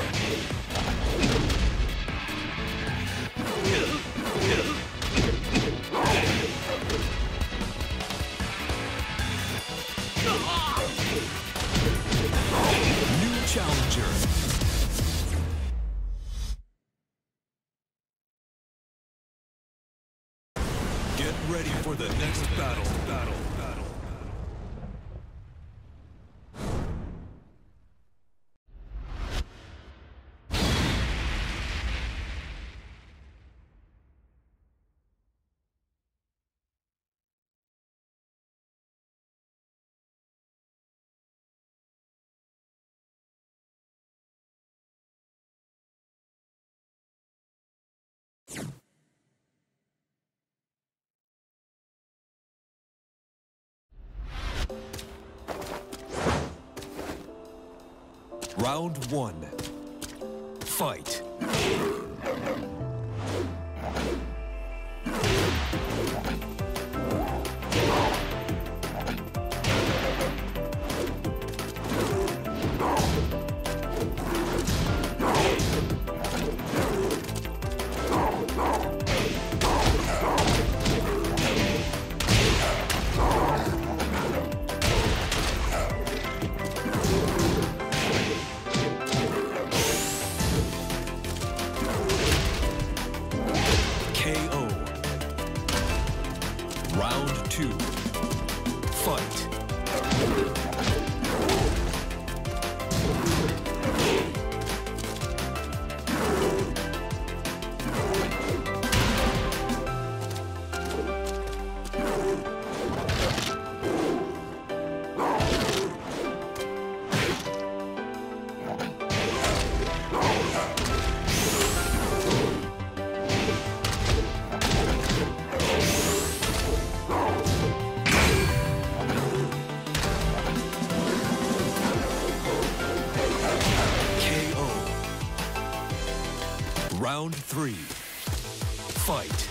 Okay. Round one. Fight. Two. Fight. Round three. Fight.